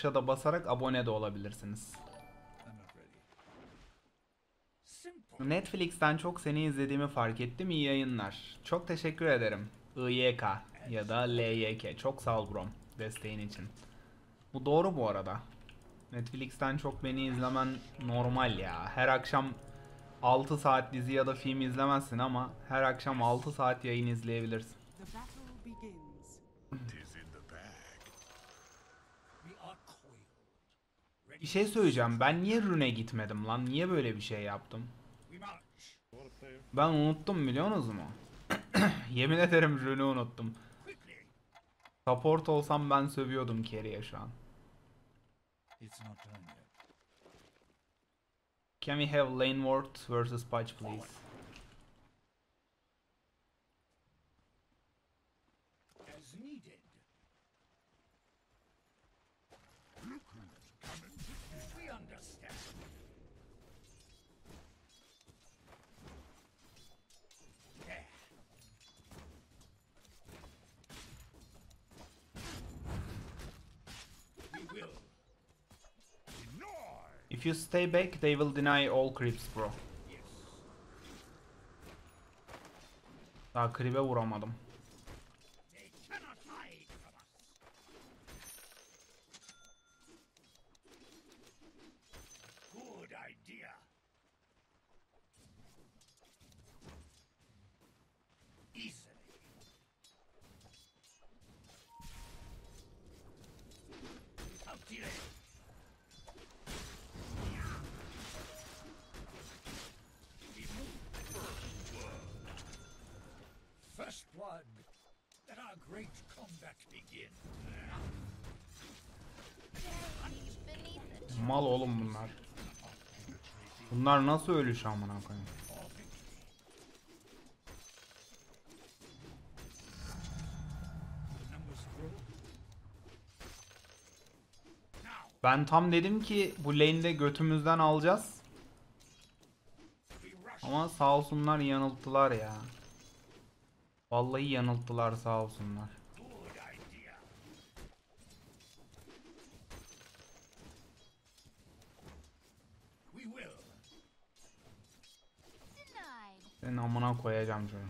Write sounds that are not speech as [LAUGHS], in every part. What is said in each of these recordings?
tuşa da basarak abone de olabilirsiniz. Netflix'ten çok seni izlediğimi fark ettim. İyi yayınlar. Çok teşekkür ederim. IYK ya da LYK. Çok sağ ol brom desteğin için. Bu doğru bu arada. Netflix'ten çok beni izlemen normal ya. Her akşam 6 saat dizi ya da film izlemezsin ama her akşam 6 saat yayın izleyebilirsin. Bir şey söyleyeceğim. Ben niye rüne gitmedim lan? Niye böyle bir şey yaptım? Ben unuttum biliyorsunuz mu? [CLEARS THROAT] Yemin ederim rüne unuttum. Support olsam ben sövüyordum Carry'e şu an. Can we have lane ward versus Patch please? As needed. We understand. There. We will. Deny. If you stay back, they will deny all creeps bro. Daha creep'e vuramadım. Bunlar nasıl ölüş amına koyayım? Ben tam dedim ki bu lane'de götümüzden alacağız. Ama sağ olsunlar yanılttılar ya. Vallahi yanılttılar sağ olsunlar. Good idea. We will. Denied. Senin amına koyacağım şunu.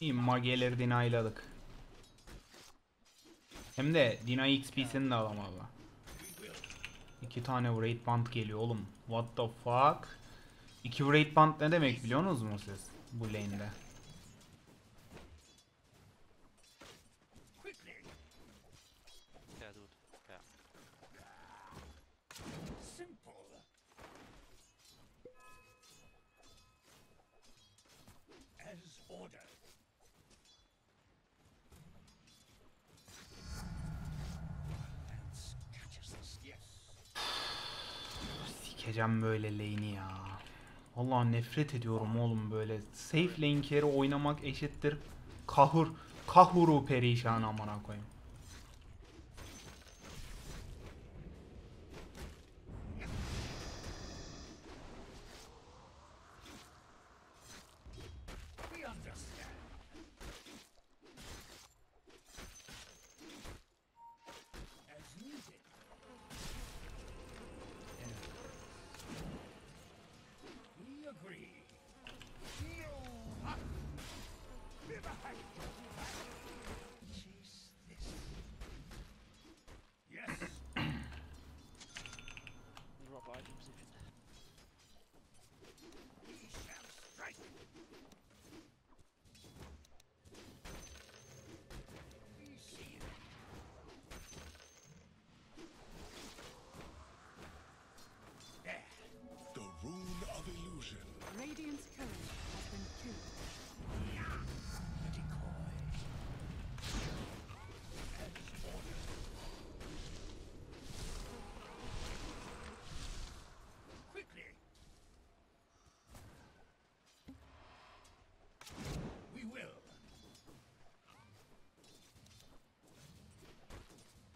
İyi mageleri dinayladık. Hem de Dina XP'sini de alamadı. İki tane Wraith Band geliyor oğlum. What the fuck? İki Wraith Band ne demek biliyorsunuz mu siz? Bu lane'de. Nefret ediyorum oğlum böyle. Safe lane oynamak eşittir. Kahur. Kahuru perişan amına koyayım.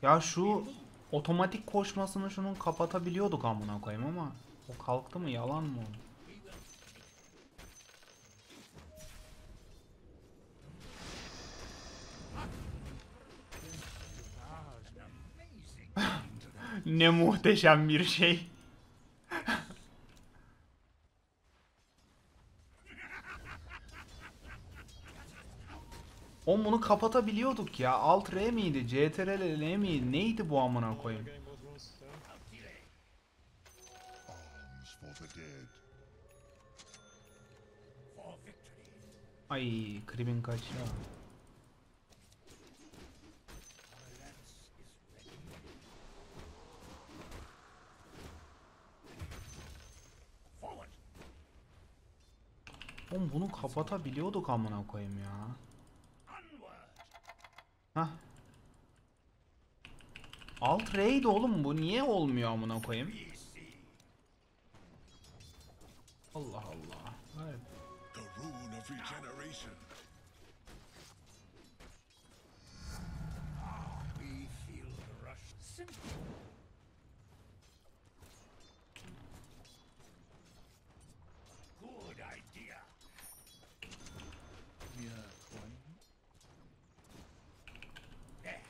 Ya şu otomatik koşmasını şunun kapatabiliyorduk amına koyayım ama O kalktı mı yalan mı? [LAUGHS] ne muhteşem bir şey. O bunu kapatabiliyorduk ya. Alt R miydi? CTRL L miydi? Neydi bu amına koyayım? Ay, Kribin kaç ya? Oğlum bunu kapatabiliyorduk amına koyayım ya. Hah. Alt R'ydi oğlum bu niye olmuyor amına koyayım? Allah Allah. Evet. The rune of regeneration. We feel the rush. Simple. Good idea. There.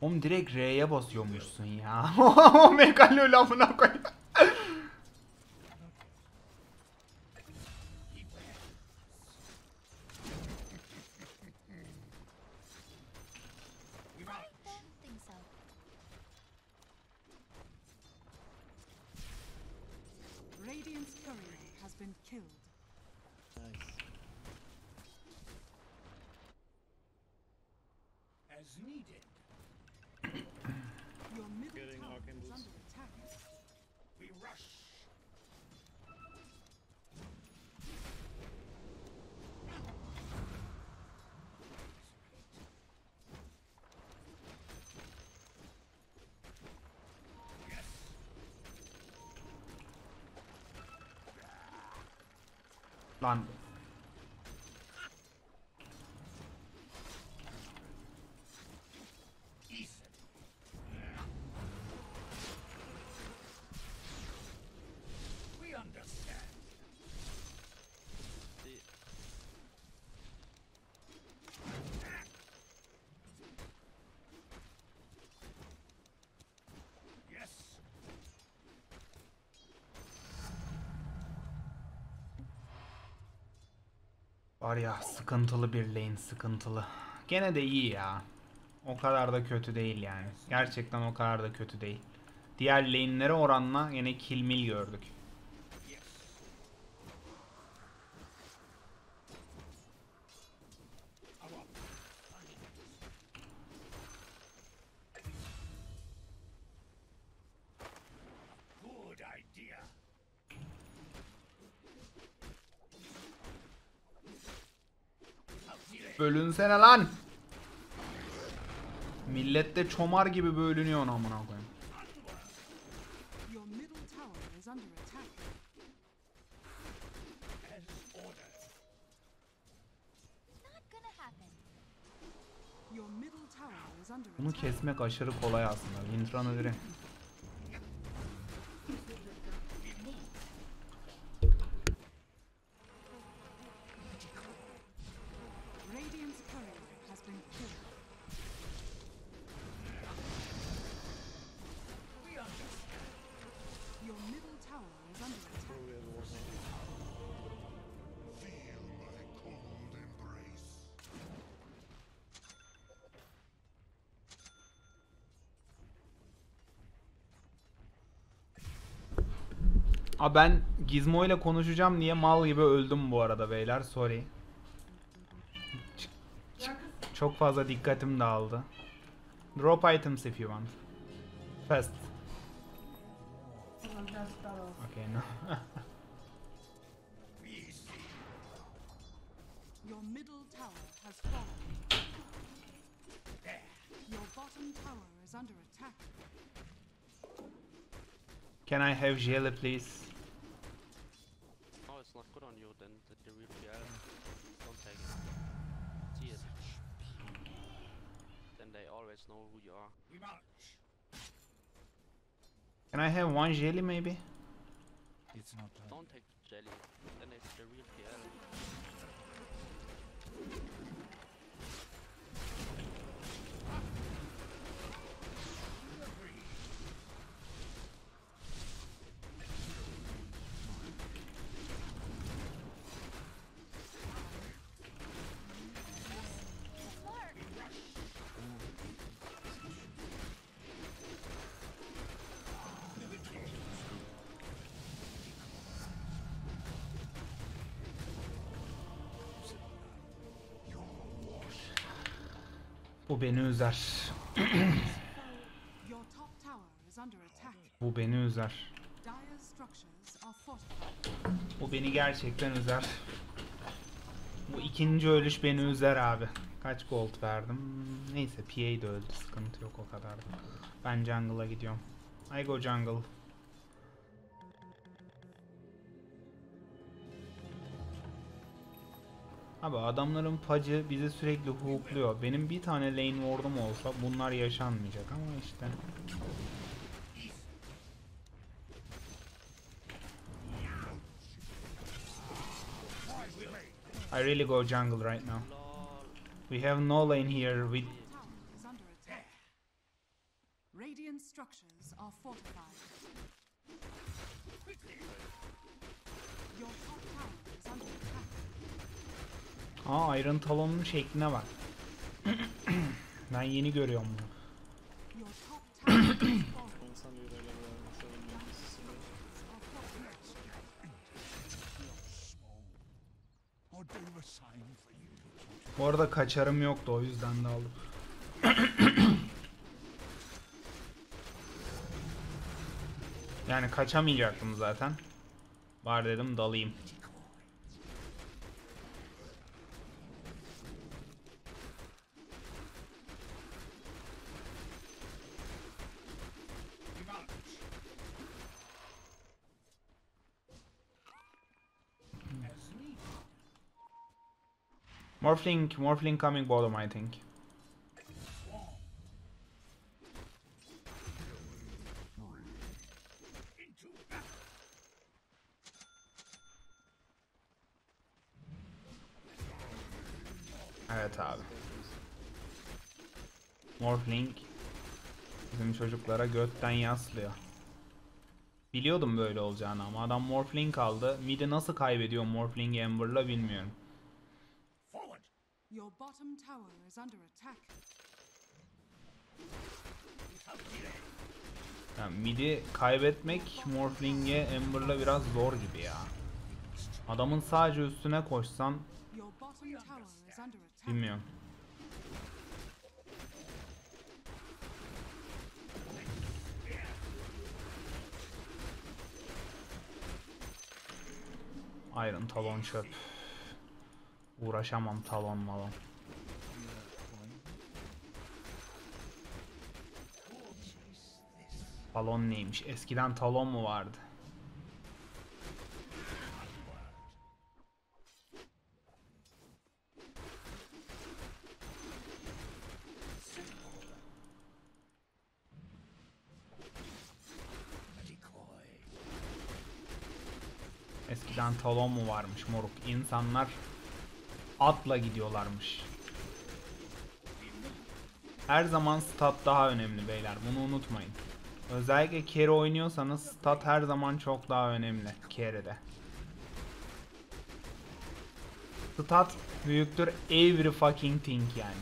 Oğlum direkt R'ye basıyormuşsun ya. [LAUGHS] Megalol amına koyayım. We under attack. We rush. Yes. Lan var ya sıkıntılı bir lane sıkıntılı. Gene de iyi ya. O kadar da kötü değil yani. Gerçekten o kadar da kötü değil. Diğer lane'lere oranla yine kill mill gördük. Bölünsene lan. Millette çomar gibi bölünüyor amına koyayım. Bunu kesmek aşırı kolay aslında. Wintran öyle. Aa ben Gizmo ile konuşacağım diye mal gibi öldüm bu arada beyler. Sorry. Çok fazla dikkatim dağıldı. Drop items if you want. Fast. Okay, no. Your middle tower has fallen. Your bottom tower is under attack. Can I have jelly please? always know who you are. Can I have one jelly maybe? It's not. Don't take jelly. Then it's the real Bu beni üzer. Bu beni üzer. Bu beni gerçekten üzer. Bu ikinci ölüş beni üzer abi. Kaç gold verdim? Neyse PA da öldü. Sıkıntı yok o kadar da. Ben jungle'a gidiyorum. I go jungle. Abi adamların pacı bizi sürekli hookluyor. Benim bir tane lane ward'um olsa bunlar yaşanmayacak ama işte. I really go jungle right now. We have no lane here. Attack. Radiant structures are fortified. Your top tower is under Iron Talon'un şekline bak. [CLEARS THROAT] ben yeni görüyorum bunu. [CLEARS THROAT] Bu arada kaçarım yoktu o yüzden de aldım. [CLEARS THROAT] yani kaçamayacaktım zaten. Var dedim dalayım. Morphling, Morphling coming bottom I think. Evet abi. Morphling bizim çocuklara götten yaslıyor. Biliyordum böyle olacağını ama adam Morphling aldı. Mid'i nasıl kaybediyor Morphling Ember'la bilmiyorum. Bottom tower is under attack. Yani mid'i kaybetmek Morphling'e Ember'la biraz zor gibi ya. Adamın sadece üstüne koşsan bilmiyorum. Iron talon çöp. Uğraşamam talon malon. Talon neymiş? Eskiden talon mu vardı? Eskiden talon mu varmış moruk? İnsanlar atla gidiyorlarmış. Her zaman stat daha önemli beyler. Bunu unutmayın. Özellikle carry oynuyorsanız stat her zaman çok daha önemli carry'de. Stat büyüktür every fucking thing yani.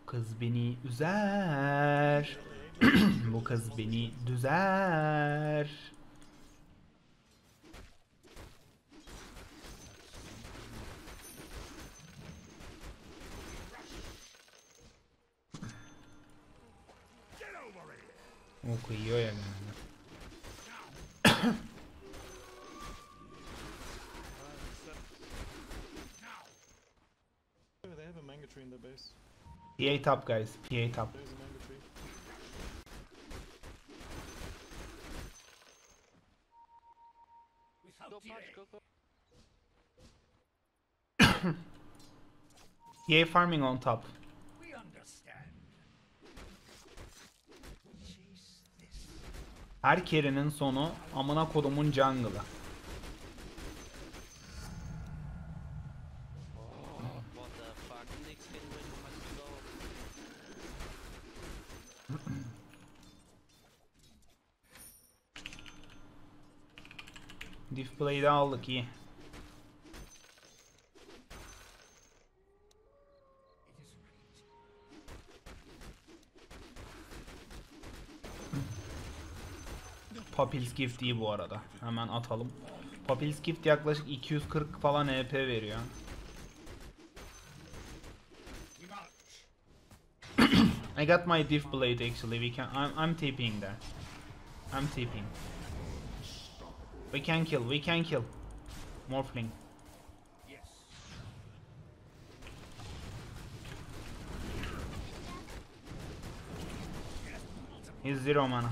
Bu kız beni üzer. [CLEARS THROAT] Bu kız beni düzer. Here! O kıyıyor ya gene. They have a manga tree in their base. PA top guys. PA top. [COUGHS] There's a manga tree. Go Without delay. punch, go go. EA farming on top. We understand. Chase this. Her kerinin sonu amına kodumun jungle'ı. What the fuck? Nick's Papils Gift iyi bu arada. Hemen atalım. Papils Gift yaklaşık 240 falan EP veriyor. [CLEARS THROAT] I got my diff blade actually. We can. I'm, I'm TPing there. I'm TPing. We can kill. We can kill. Morphling. He's zero mana.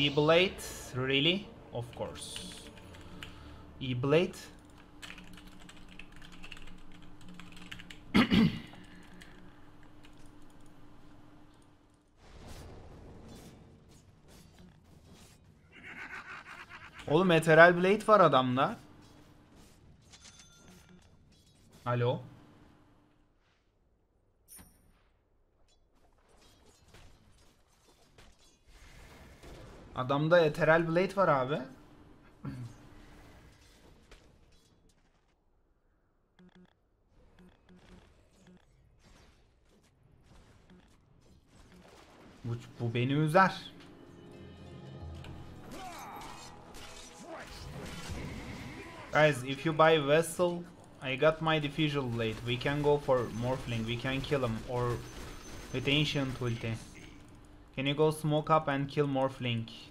E-Blade? Really? Of course. E-Blade? [COUGHS] Oğlum Ethereal Blade var adamda. Alo. Adamda Ethereal Blade var abi. Bu, bu beni üzer. Guys, if you buy Vessel, I got my Diffusal Blade. We can go for Morphling. We can kill him. Or with Ancient Ulti. Can you go smoke up and kill Morphling?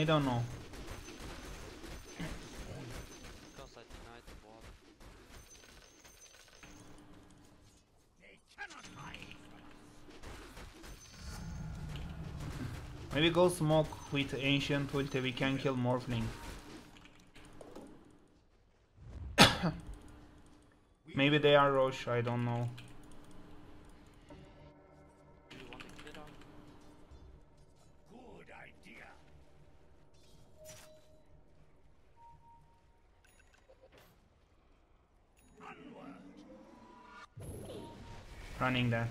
I don't know. Because I denied the. They cannot hide. Maybe go smoke with Ancient Ulti. We can kill Morphling. [COUGHS] Maybe they are Roche. I don't know. Are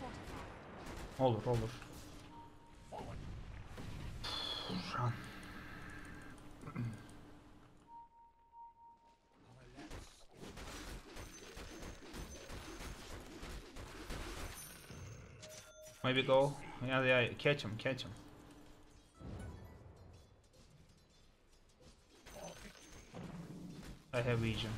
fortified. Olur olur. Forward. Run. Our lance. Maybe go. Yeah, yeah. Catch him. Catch him. I have vision.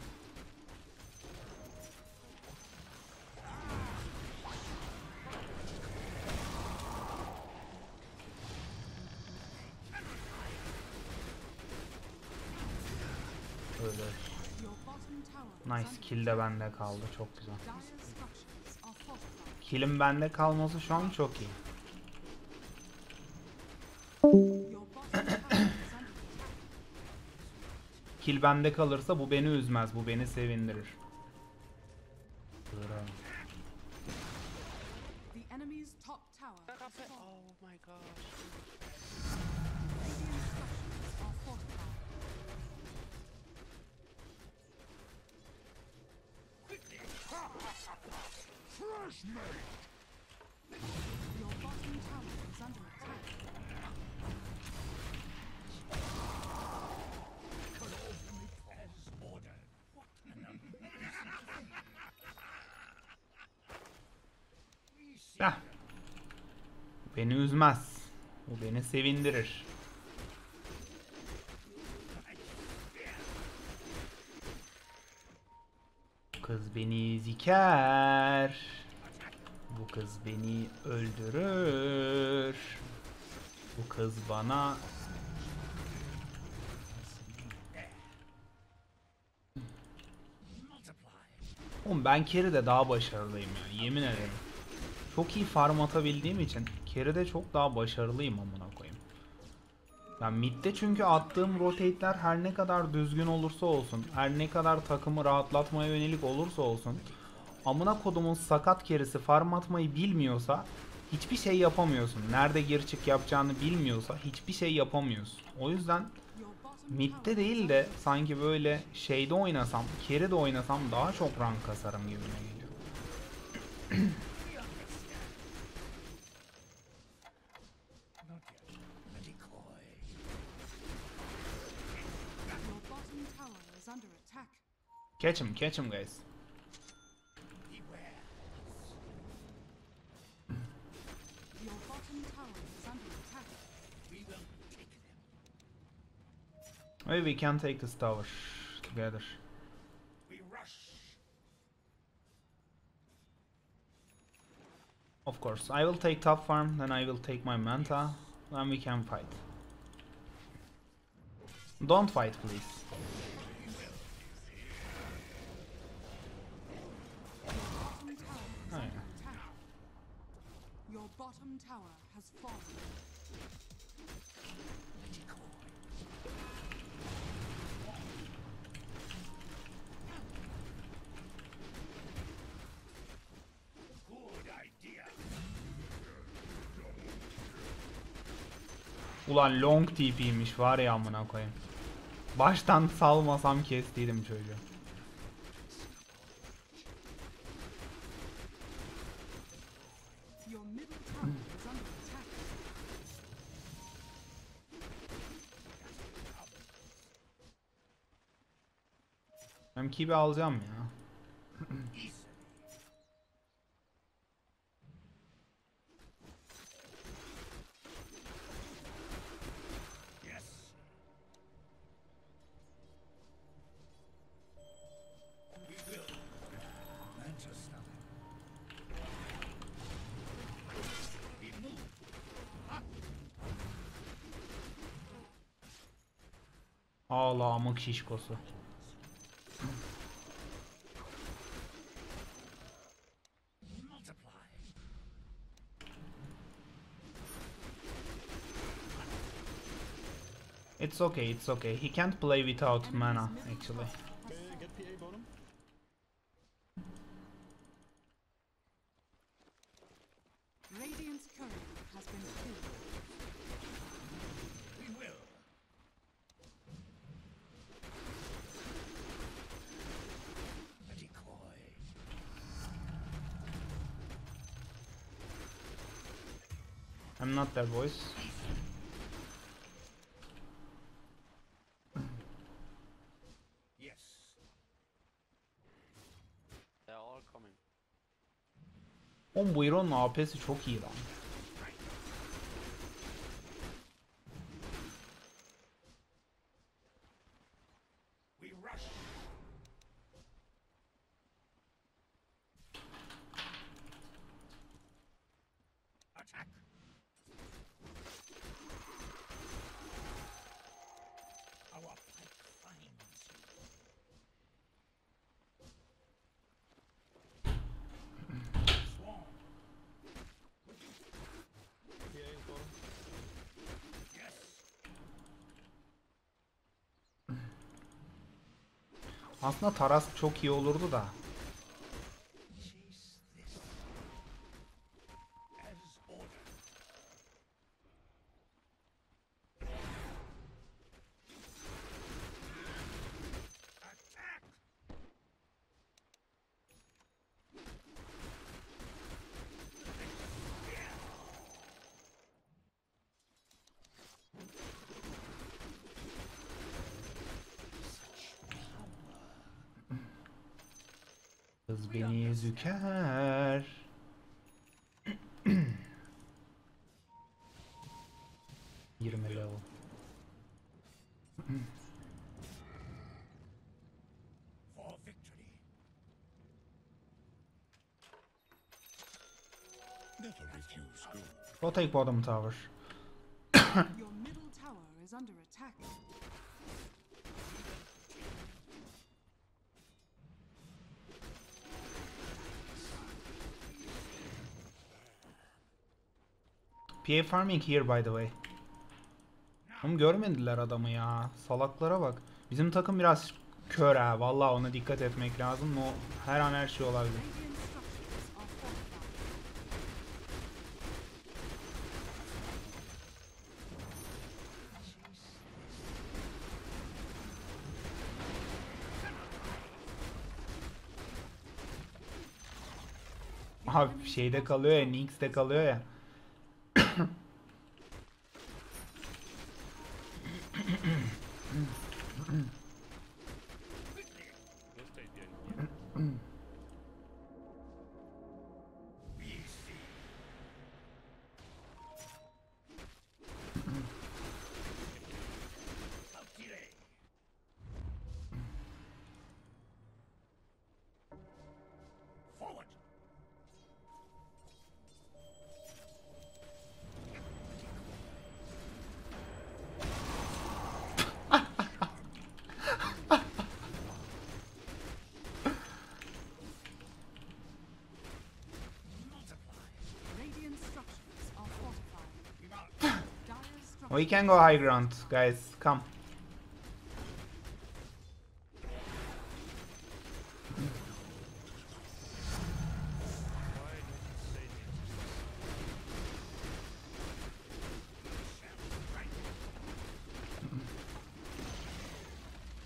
Öyle. Nice. Kill de bende kaldı. Çok güzel. Kill'in bende kalması şu an çok iyi. Kill bende kalırsa bu beni üzmez. Bu beni sevindirir. Bravo. The enemy's top tower has fallen. Oh my gosh. Radiant structures are fortified. Fresh made. Heh. Beni üzmez. Bu beni sevindirir. Bu kız ziker. Bu kız beni öldürür. Bu kız bana Oğlum ben Carry'de daha başarılıyım ya yemin ederim. Çok iyi farm atabildiğim için Carry'de çok daha başarılıyım amına koyayım. Ben midde çünkü attığım rotate'ler her ne kadar düzgün olursa olsun, her ne kadar takımı rahatlatmaya yönelik olursa olsun, amına kodumun sakat kerisi farm atmayı bilmiyorsa hiçbir şey yapamıyorsun. Nerede gir çık yapacağını bilmiyorsa hiçbir şey yapamıyorsun. O yüzden midde değil de sanki böyle şeyde oynasam, carry'de oynasam daha çok rank kasarım gibime geliyor. Catch him, catch him guys. Maybe we can take this tower together. We rush. Of course, I will take top farm, then I will take my manta, then we can fight. Don't fight, please. Your bottom tower has fallen. Ulan long TP'ymiş var ya amına koyayım. Baştan salmasam kestiydim çocuğu. Ben kibi alacağım ya. [CLEARS THROAT] Hala amık şişkosu. It's okay, it's okay. He can't play without mana, actually. I'm not their voice. Yes. They're all coming. Oğlum bu Hero'nun AP'si çok iyi lan. We rush. Attack. Our pike finds you. Swarm. PA is bottom. Yes. Aslında Taras çok iyi olurdu da. Kız beni züker. [CLEARS THROAT] Yirmi level. Rotate bottom tower. PA farming here by the way. Oğlum görmediler adamı ya. Salaklara bak. Bizim takım biraz kör ha. Vallahi ona dikkat etmek lazım. O her an her şey olabilir. Abi şeyde kalıyor ya. Nix'te kalıyor ya. We can go high ground guys. Come.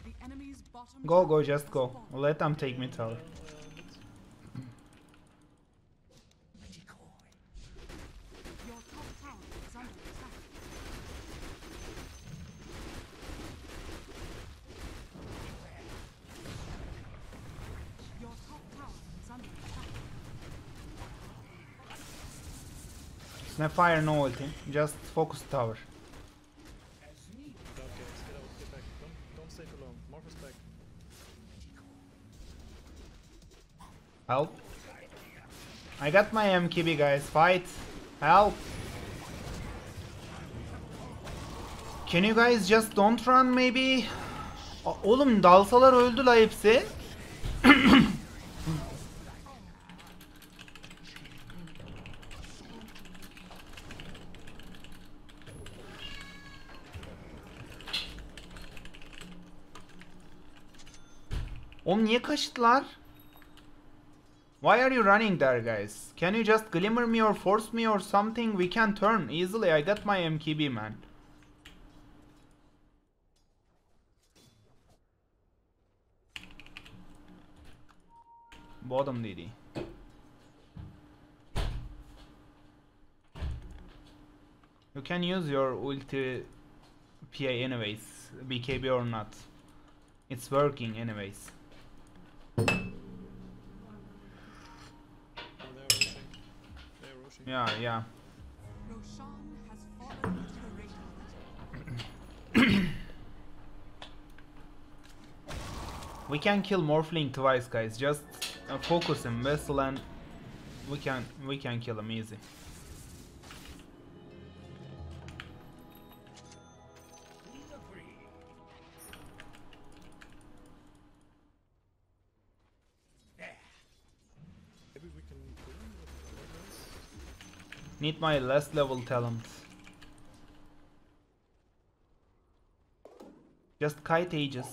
The enemy's bottom Go go just go. Let them take me tower. Snapfire no ulti. Just focus tower. Help. I got my MKB guys. Fight. Help. Can you guys just don't run maybe? Oğlum dalsalar öldü la hepsi. [CLEARS THROAT] niye kaçtılar? Why are you running there, guys? Can you just glimmer me or force me or something? We can turn easily. I got my MKB, man. Bottom DD. You can use your ulti PA anyways, BKB or not. It's working anyways. Oh, they're rushing. They're rushing. Yeah, yeah. [COUGHS] We can kill Morphling twice, guys. Just uh, focus him, Vessel, and we can we can kill him easy. Need my last level talent. Just kite ages.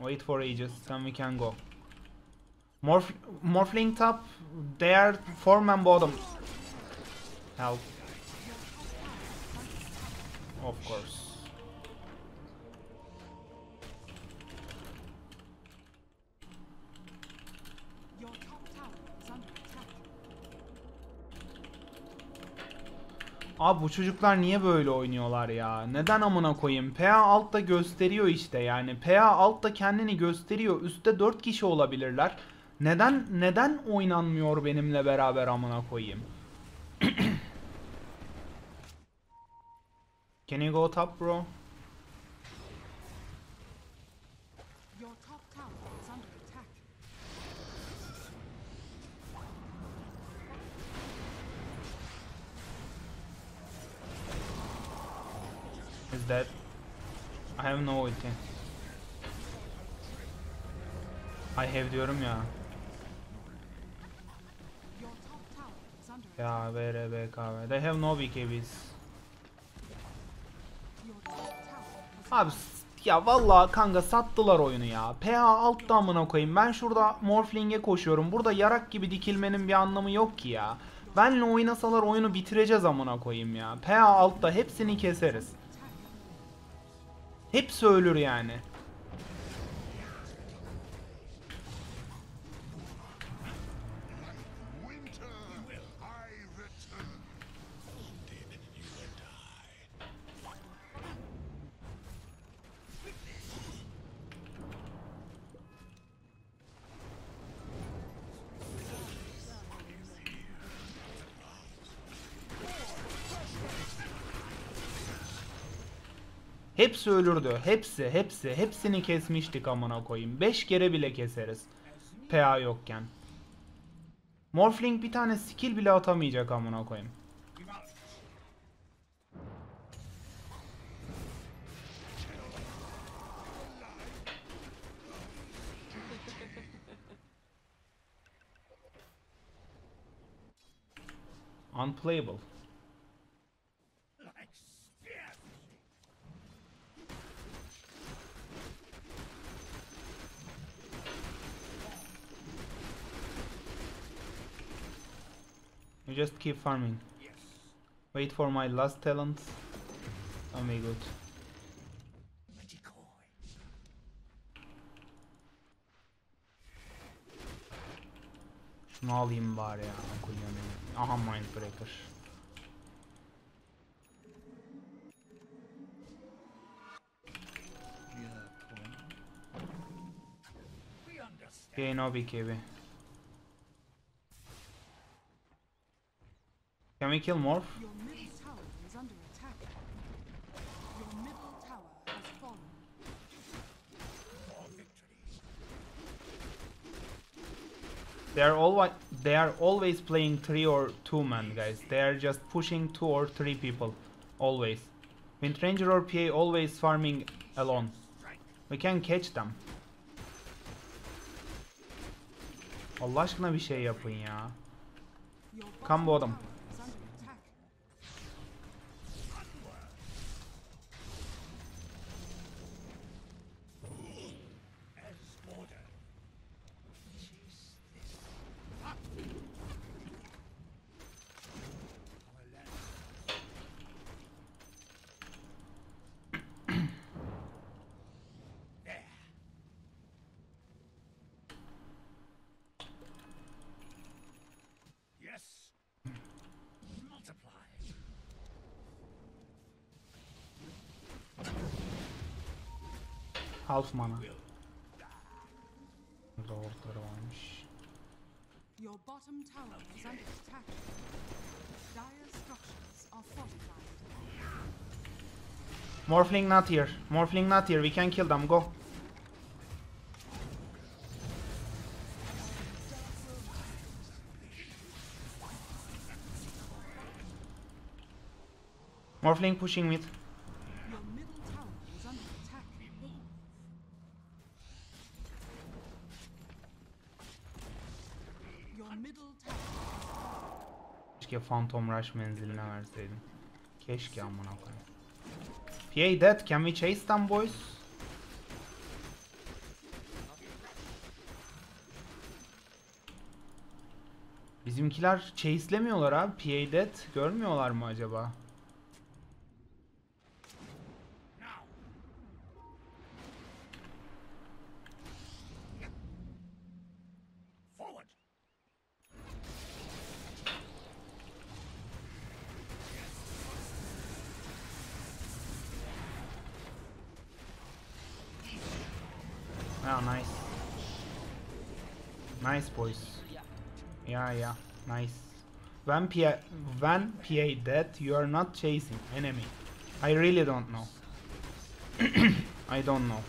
Wait for ages, then we can go. Morph Morphling top. They are four man bottom. Help. Of course. Abi bu çocuklar niye böyle oynuyorlar ya? Neden amına koyayım? PA altta gösteriyor işte yani. PA altta kendini gösteriyor. Üste 4 kişi olabilirler. Neden neden oynanmıyor benimle beraber amına koyayım? [CLEARS THROAT] Can you go top bro? Your top tower is under attack. That? I have no ulti. I have diyorum ya. Ya VRBKV. They have no BKBs. Abi ya vallahi kanka sattılar oyunu ya. PH altta amına koyayım. Ben şurada Morfling'e koşuyorum. Burada yarak gibi dikilmenin bir anlamı yok ki ya. Benle oynasalar oyunu bitireceğiz amına koyayım ya. PH altta hepsini keseriz. Hepsi ölür yani. Hepsi ölürdü. Hepsi, hepsi. Hepsini kesmiştik amına koyayım. 5 kere bile keseriz. PA yokken. Morphling bir tane skill bile atamayacak amına koyayım. Unplayable. Just keep farming. Wait for my last talent. Oh my god. Decoy. Şunu alayım bari ya. Kullanayım. Aha Mindbreaker. We understand. Okay, no BKB. Has kill More. They are always they are always playing three or two man guys. They are just pushing two or three people. Always. Wind Ranger or PA always farming alone. We can catch them. Allah aşkına bir şey yapın ya. Come bottom. tower is under attack. As ordered. Chase this. Our land. there. Yes. Multiply. Half mana. Ortları varmış. Your bottom tower is under attack. Dire structures are fortified. Morphling not here. Morphling not here. We can kill them. Go. Morphling pushing mid. Keşke Phantom Rush menziline verseydim. Keşke amına koyayım. PA dead. Can we chase them boys? Bizimkiler chase'lemiyorlar abi. PA dead. Görmüyorlar mı acaba? Nice boys. Yeah, yeah, nice. When PA, when PA dead, you are not chasing enemy. I really don't know. [CLEARS THROAT] I don't know.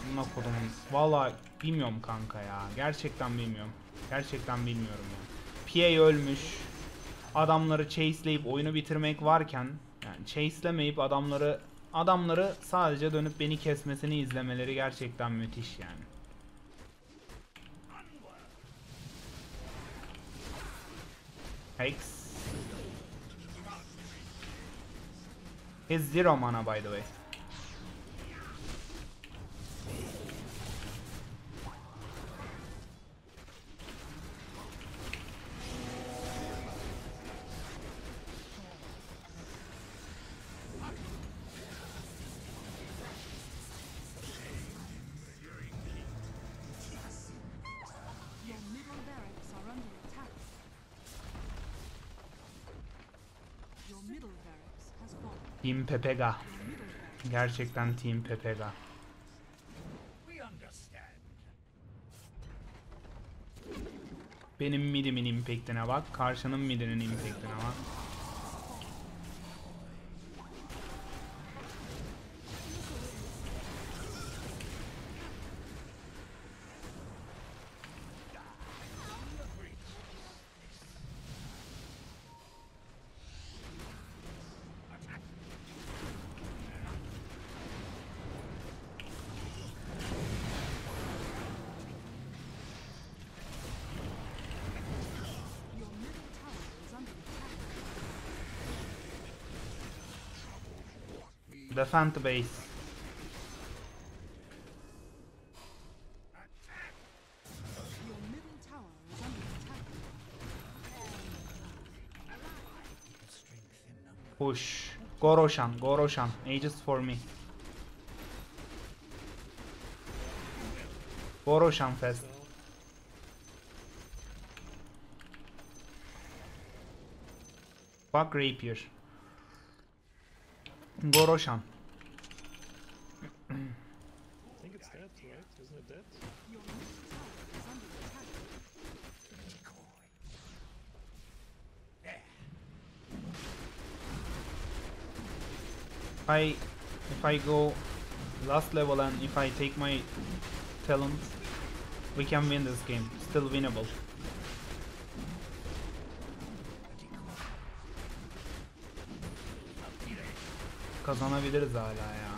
Amına kodumun. Valla bilmiyorum kanka ya. Gerçekten bilmiyorum. Gerçekten bilmiyorum ya. PA ölmüş. adamları chaseleyip oyunu bitirmek varken yani chaselemeyip adamları adamları sadece dönüp beni kesmesini izlemeleri gerçekten müthiş yani. Hex. He's zero mana by the way. Team Pepega. Gerçekten Team Pepega. Benim midimin impact'ine bak. Karşının midinin impact'ine bak. Your middle tower is under attack. Defend the base. Your middle tower is under attack. Strength in numbers. Push. Go Roshan. Go Roshan. Aegis for me. Go Roshan fast. Fuck Rapier. Go Roshan. I think it's dead, right? Isn't it dead? Your middle tower is under attack. If I if I go last level and if I take my talent, we can win this game. Still winnable. Kazanabiliriz hala ya.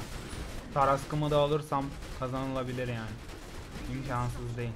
Taraskımı da alırsam kazanılabilir yani. İmkansız değil.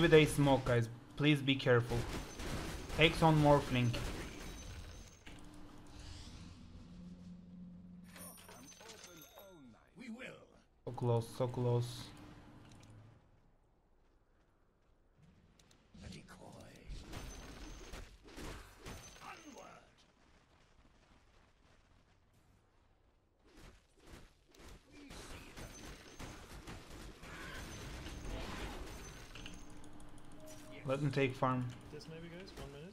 Maybe they smoke guys. Please be careful. Takes on Morphling. So close, so close. Let me take farm. This maybe, guys? One minute.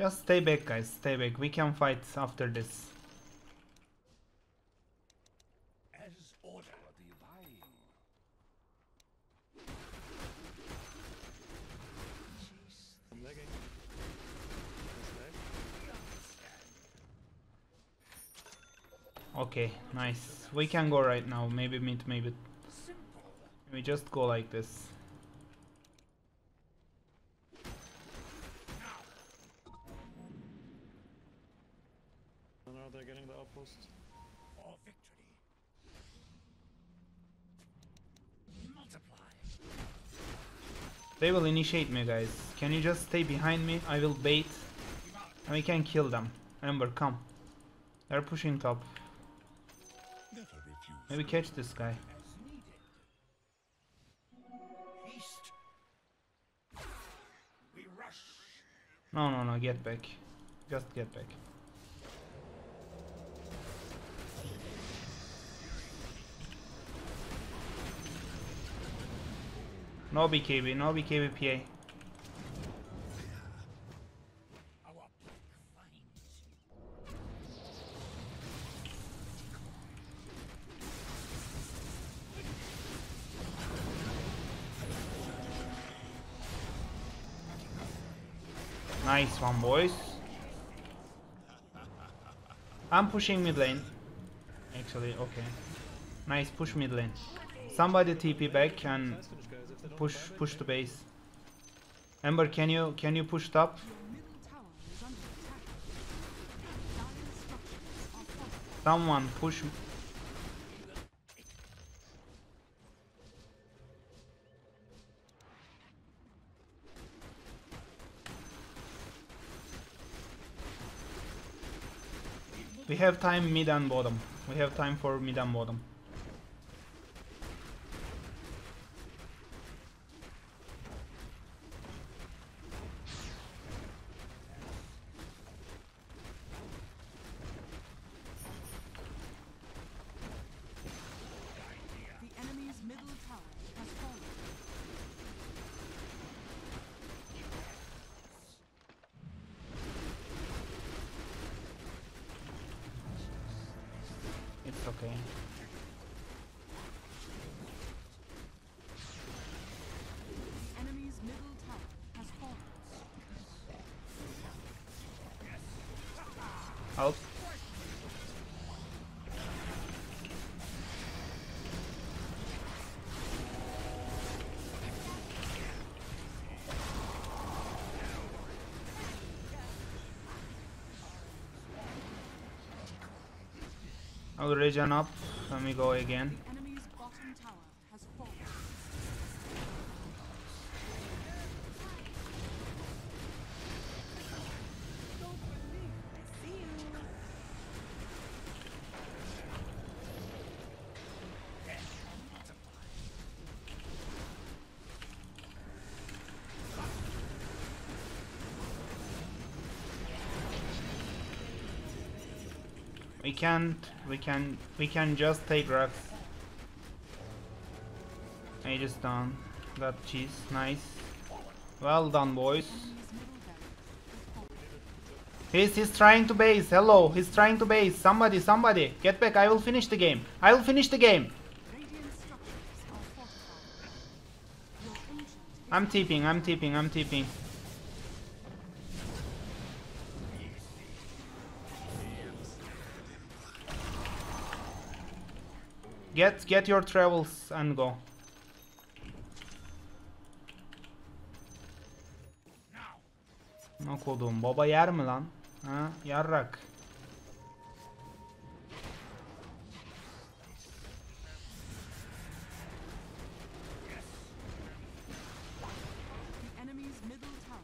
Just stay back guys, stay back. We can fight after this. As ordered. I'm lagging. Okay, nice. We can go right now. Maybe mid, maybe. Simple. We just go like this. Oh no, they're getting the outpost. For victory. Multiply. They will initiate me guys. Can you just stay behind me? I will bait. And we can kill them. Ember, come. They're pushing top. Maybe catch this guy. No, no, no, get back. Just get back. No BKB, no BKB PA. Nice one, boys. I'm pushing mid lane. Actually, okay. Nice, push mid lane. Somebody TP back and push push the base. Ember, can you can you push top? Someone middle tower is under attack. Dire structures are fortified. Someone push. We have time mid and bottom. We have time for mid and bottom. The enemy's middle tower has fallen. It's okay. I'll regen up. Let me go again. Can't. We can. We can just take rocks. Aegis done. Got cheese. Nice. Well done, boys. He's, he's trying to base. Hello. He's trying to base. Somebody, somebody. Get back. I will finish the game. I will finish the game. I'm TPing. I'm TPing. I'm TPing. Get get your travels and go. Ne kodum baba yer mi lan? Ha yarrak.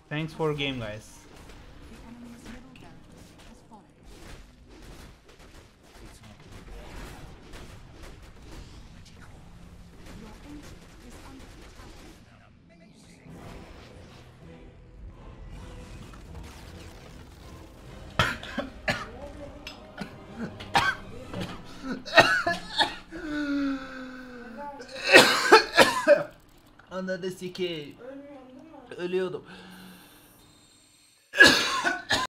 Thanks for game guys. Ananı sikeyim. Ölüyordum.